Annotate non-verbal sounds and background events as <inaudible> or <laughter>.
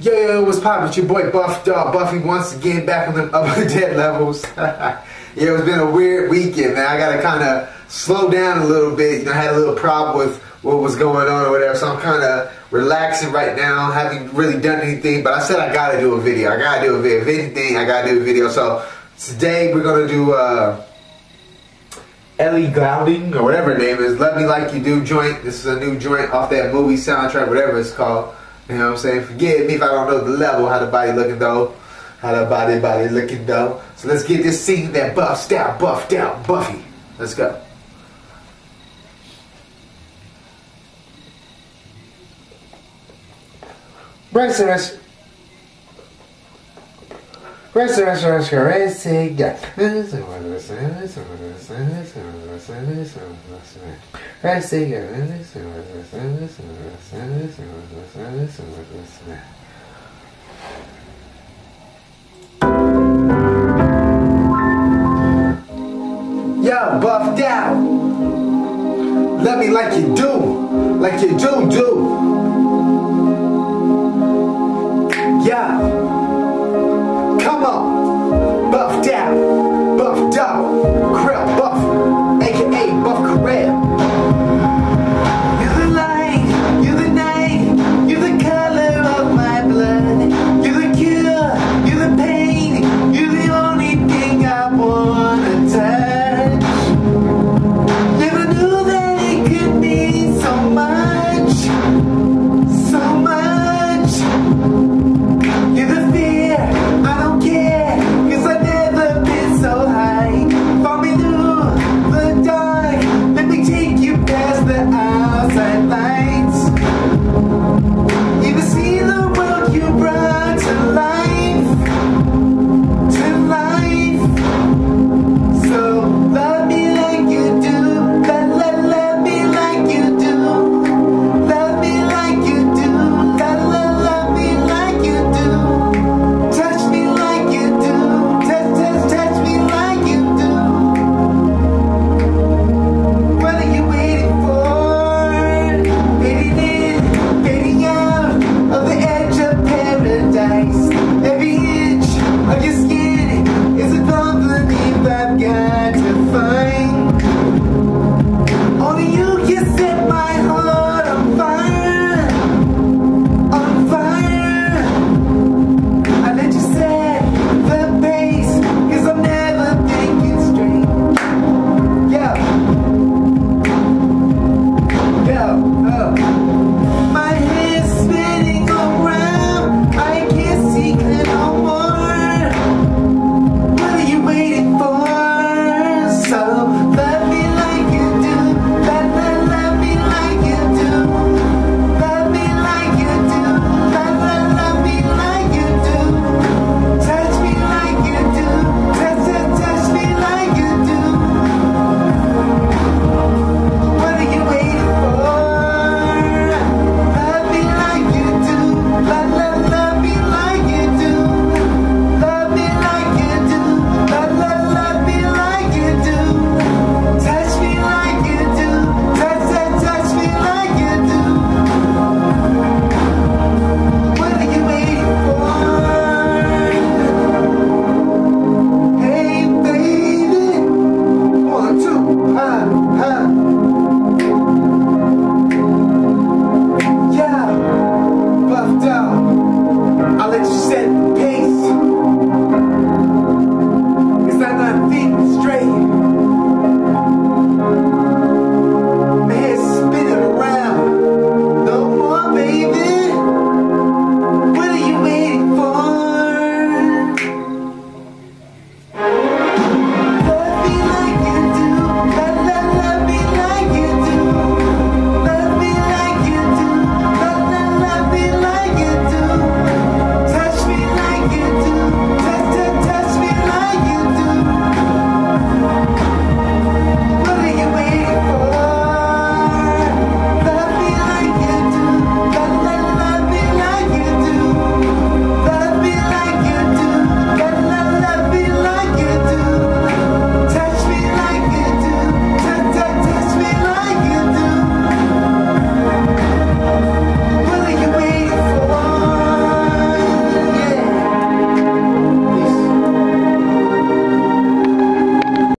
Yo, yo, what's poppin'? It's your boy Buff Dog Buffy once again back on the <laughs> upper dead levels. <laughs> yeah, it's been a weird weekend, man. I gotta kind of slow down a little bit. You know, I had a little problem with what was going on or whatever, so I'm kind of relaxing right now. Haven't really done anything, but I said I gotta do a video. I gotta do a video. If anything, I gotta do a video. So today we're gonna do uh, Ellie Goulding or whatever her name is. Love Me Like You Do joint. This is a new joint off that movie soundtrack, whatever it's called. You know what I'm saying? Forgive me if I don't know the level, how the body looking though. How the body, body looking though. So let's get this scene that buffs down, buff down, Buffy. Let's go. Breakfast. Breakfast, Rest, rest, rest, racing. Racing. Yeah, buffed out. Love me like you do, like you do, do. Yeah. Come on. Buff down. Buff double. grill buff. AKA Buff Correll.